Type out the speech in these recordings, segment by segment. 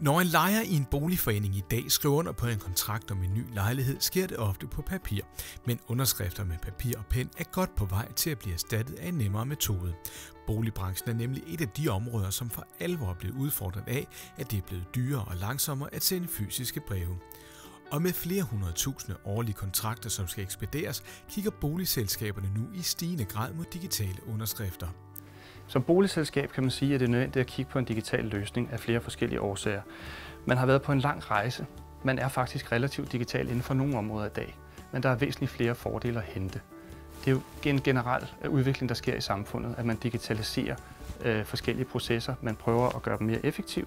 Når en lejer i en boligforening i dag skriver under på en kontrakt om en ny lejlighed, sker det ofte på papir. Men underskrifter med papir og pen er godt på vej til at blive erstattet af en nemmere metode. Boligbranchen er nemlig et af de områder, som for alvor er blevet udfordret af, at det er blevet dyrere og langsommere at sende fysiske breve. Og med flere hundredtusinde årlige kontrakter, som skal ekspederes, kigger boligselskaberne nu i stigende grad mod digitale underskrifter. Som boligselskab kan man sige, at det er nødvendigt at kigge på en digital løsning af flere forskellige årsager. Man har været på en lang rejse. Man er faktisk relativt digital inden for nogle områder i dag, men der er væsentligt flere fordele at hente. Det er jo en generel øh, udvikling, der sker i samfundet, at man digitaliserer øh, forskellige processer. Man prøver at gøre dem mere effektive,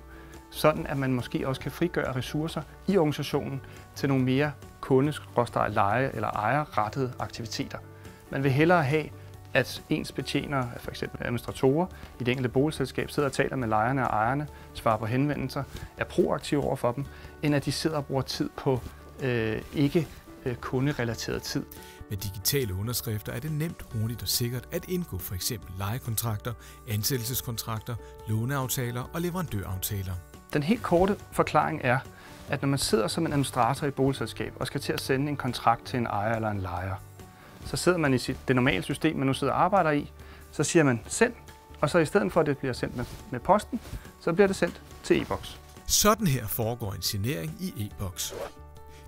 sådan at man måske også kan frigøre ressourcer i organisationen til nogle mere kunde leje eller ejerrettede aktiviteter. Man vil hellere have, at ens betjener, for eksempel administratorer i det enkelte boligselskab, sidder og taler med lejerne og ejerne, svarer på henvendelser, er proaktive over for dem, end at de sidder og bruger tid på øh, ikke øh, kunderelateret tid. Med digitale underskrifter er det nemt, hurtigt og sikkert at indgå for eksempel lejekontrakter, ansættelseskontrakter, låneaftaler og leverandøraftaler. Den helt korte forklaring er, at når man sidder som en administrator i et boligselskab og skal til at sende en kontrakt til en ejer eller en lejer, så sidder man i sit, det normale system, man nu sidder og arbejder i, så siger man send, og så i stedet for, at det bliver sendt med, med posten, så bliver det sendt til e-boks. Sådan her foregår en signering i e-boks.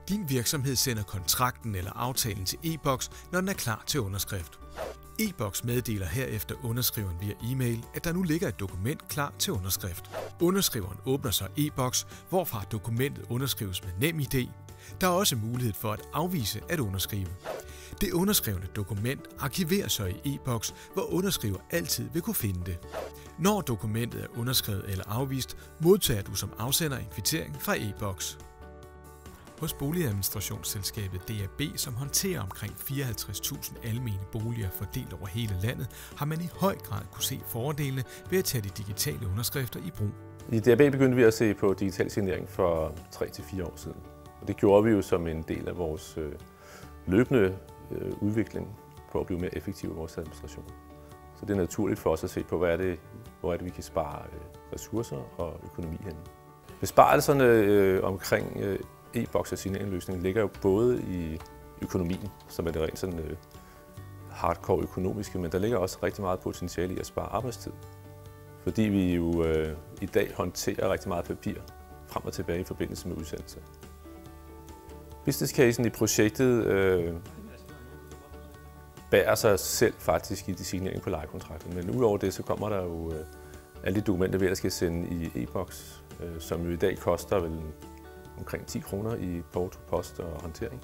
Din virksomhed sender kontrakten eller aftalen til e-boks, når den er klar til underskrift. E-boks meddeler herefter underskriveren via e-mail, at der nu ligger et dokument klar til underskrift. Underskriveren åbner så e-boks, hvorfra dokumentet underskrives med NemID. Der er også mulighed for at afvise at underskrive. Det underskrevne dokument arkiveres så i e-boks, hvor underskriver altid vil kunne finde det. Når dokumentet er underskrevet eller afvist, modtager du som afsender en kvittering fra e-boks. Hos Boligadministrationsselskabet DAB, som håndterer omkring 54.000 almene boliger fordelt over hele landet, har man i høj grad kunne se fordelene ved at tage de digitale underskrifter i brug. I DAB begyndte vi at se på digital signering for 3-4 år siden. Og det gjorde vi jo som en del af vores øh, løbende øh, udvikling på at blive mere effektiv i vores administration. Så det er naturligt for os at se på, hvad er det, hvor er det, vi kan spare øh, ressourcer og økonomi hen. Besparelserne øh, omkring øh, e-boks og signalløsning ligger jo både i økonomien, som er det rent sådan øh, hardcore økonomiske, men der ligger også rigtig meget potentiale i at spare arbejdstid. Fordi vi jo øh, i dag håndterer rigtig meget papir frem og tilbage i forbindelse med udsendelse. Business casen i projektet øh, bærer sig selv faktisk i designeringen på lejekontrakten. Men udover det, så kommer der jo øh, alle de dokumenter, vi skal sende i e-boks, øh, som jo i dag koster vel omkring 10 kroner i porto, post og håndtering,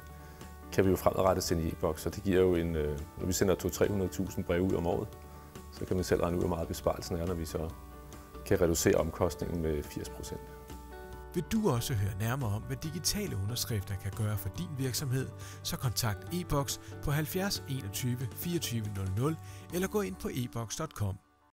kan vi jo fremadrettet sende i e-boks, og det giver jo en, øh, når vi sender 200-300.000 breve ud om året, så kan man selv regne ud, hvor meget besparelsen er, når vi så kan reducere omkostningen med 80 procent. Vil du også høre nærmere om, hvad digitale underskrifter kan gøre for din virksomhed, så kontakt e-boks på 70 21 24 00 eller gå ind på eboks.com.